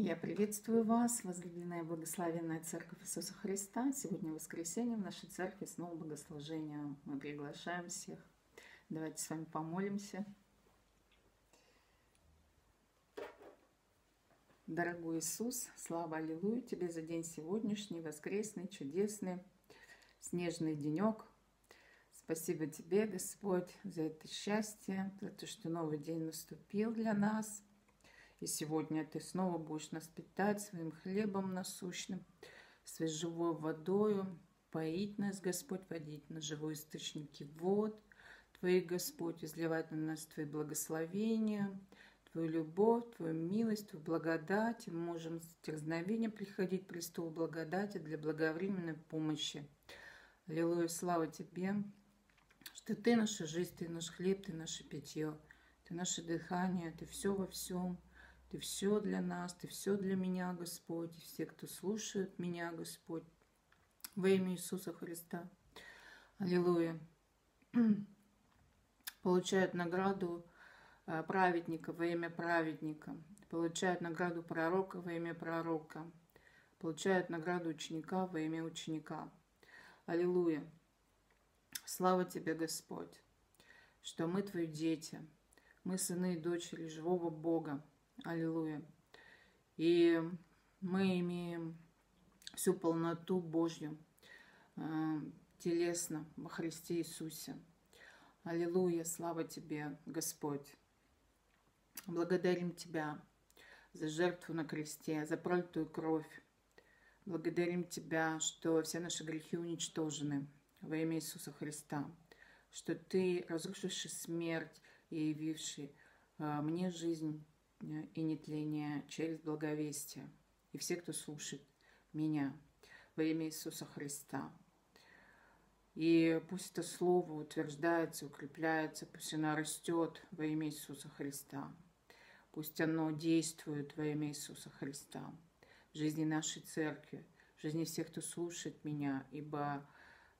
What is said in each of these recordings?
Я приветствую вас, возлюбленная благословенная Церковь Иисуса Христа. Сегодня воскресенье в нашей церкви снова богослужение. Мы приглашаем всех. Давайте с вами помолимся. Дорогой Иисус, слава Аллилуйя Тебе за день сегодняшний, воскресный, чудесный, снежный денек. Спасибо Тебе, Господь, за это счастье, за то, что новый день наступил для нас – и сегодня ты снова будешь нас питать своим хлебом насущным, свежевой водою, поить нас, Господь, водить на живой источники вод Твоих, Господь, изливать на нас Твои благословения, Твою любовь, Твою милость, Твою благодать. И мы можем с дерзновением приходить к престолу благодати для благовременной помощи. Аллилуйя, слава Тебе, что Ты наша жизнь, Ты наш хлеб, Ты наше питье, Ты наше дыхание, Ты все во всем – ты все для нас, Ты все для меня, Господь, и все, кто слушает меня, Господь, во имя Иисуса Христа. Аллилуйя. Получают награду э, праведника во имя праведника, получают награду пророка во имя пророка, получают награду ученика во имя ученика. Аллилуйя. Слава Тебе, Господь, что мы Твои дети, мы сыны и дочери живого Бога, Аллилуйя. И мы имеем всю полноту Божью э, телесно во Христе Иисусе. Аллилуйя, слава Тебе, Господь. Благодарим Тебя за жертву на кресте, за пролитую кровь. Благодарим Тебя, что все наши грехи уничтожены во имя Иисуса Христа, что Ты, разрушивший смерть и явивший э, мне жизнь, и нетления через благовестие. И все, кто слушает меня во имя Иисуса Христа. И пусть это слово утверждается, укрепляется, пусть оно растет во имя Иисуса Христа. Пусть оно действует во имя Иисуса Христа в жизни нашей церкви, в жизни всех, кто слушает меня, ибо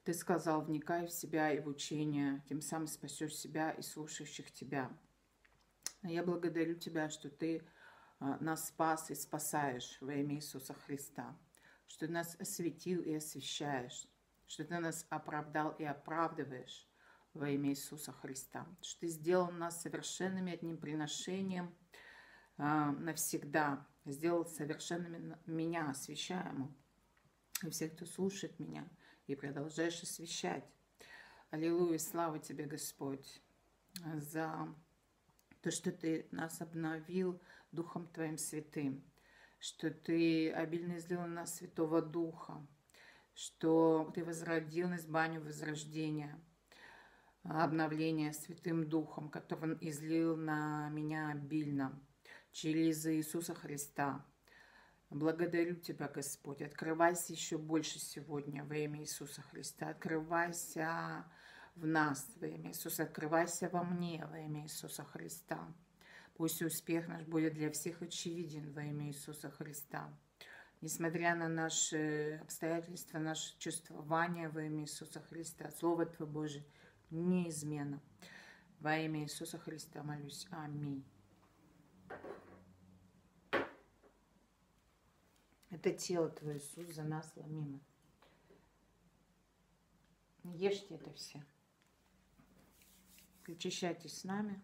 ты сказал, вникай в себя и в учение, тем самым спасешь себя и слушающих тебя. Я благодарю Тебя, что Ты а, нас спас и спасаешь во имя Иисуса Христа, что Ты нас осветил и освещаешь, что Ты нас оправдал и оправдываешь во имя Иисуса Христа, что Ты сделал нас совершенными одним приношением а, навсегда, сделал совершенными меня, освящаемым, и всех, кто слушает меня, и продолжаешь освещать. Аллилуйя, слава Тебе, Господь, за то, что Ты нас обновил Духом Твоим Святым, что Ты обильно излил на нас Святого Духа, что Ты возродил нас баню возрождения, обновления Святым Духом, который Он излил на меня обильно через Иисуса Христа. Благодарю Тебя, Господь. Открывайся еще больше сегодня во имя Иисуса Христа. Открывайся в нас во имя Иисуса. Открывайся во мне во имя Иисуса Христа. Пусть успех наш будет для всех очевиден во имя Иисуса Христа. Несмотря на наши обстоятельства, наше чувствование во имя Иисуса Христа, Слово Твое Божие неизменно. Во имя Иисуса Христа молюсь. Аминь. Это тело Твое, Иисус, за нас ломимо. Ешьте это все. Причащайтесь с нами.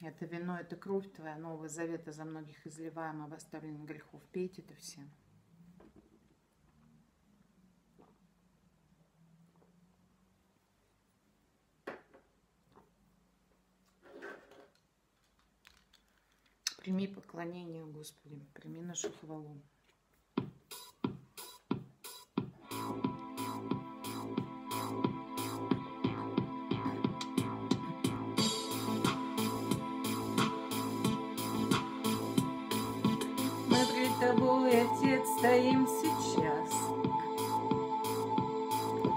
Это вино, это кровь твоя, Нового Завета за многих изливаемая, в оставлении грехов. Пейте это все. Прими поклонение Господи, прими нашу хвалу. Отец, стоим сейчас.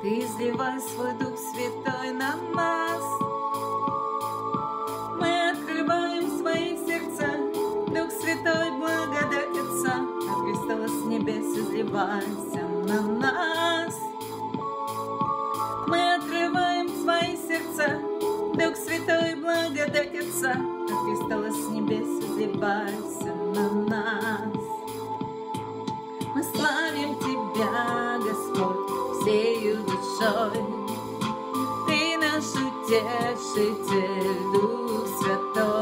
Ты изливай свой Дух Святой на нас. Мы открываем свои сердца, Дух Святой, благодать Отца, от престола с небес изливайся на нас. Мы открываем свои Дух Святой благодатится, как кристалла с небес изливайся на нас. Тебя, Господь, всею душой. Ты наш утешитель, Дух Святой.